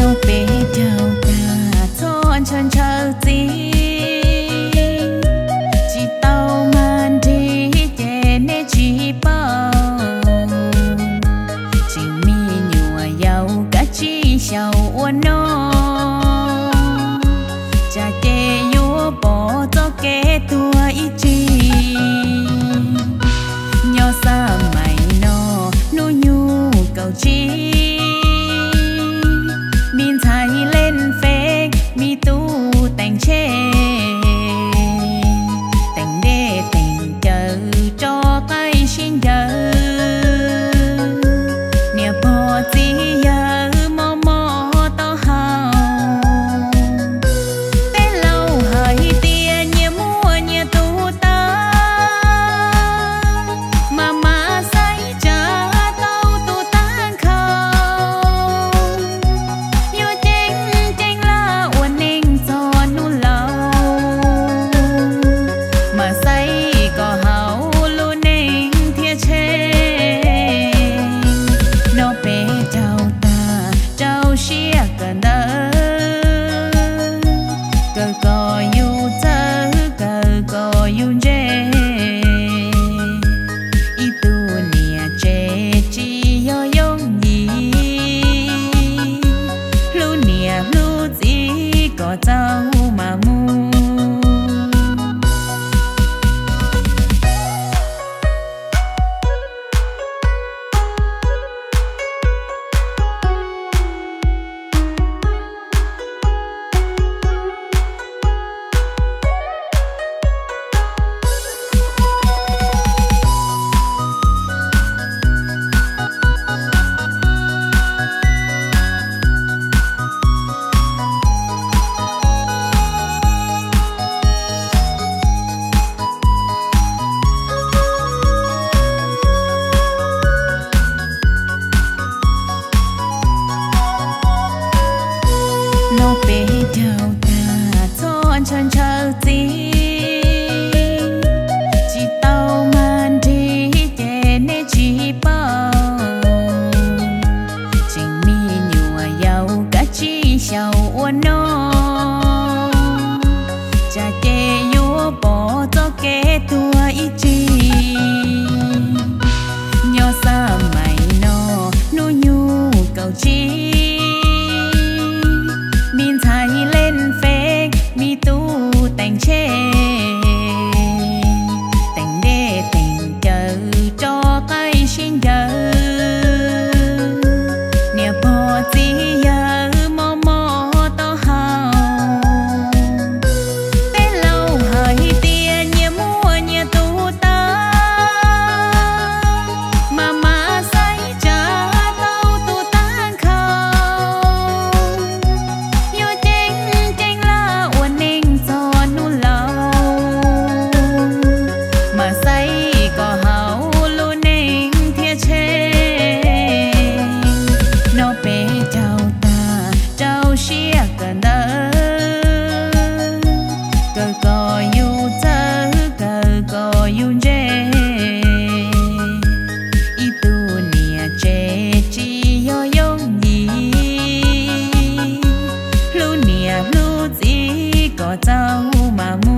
nông bế chào cả cho chân chờ tí chỉ tao mà đi để nè chỉ bao chỉ mi nhùa giàu cả chỉ giàu uốn nó cha kê bỏ cho kê tua ý chí xa mày nó nô nhu cầu chi 只个走麻木。nó bé đào ta cho chân chờ tí chỉ tao mà đi để nè chỉ bao chính mi nhùa giàu cả chi giàu uốn cha kê yếu bỏ cho kê tua ý chí xa mày nó nô nhu cầu chi 子个走嘛。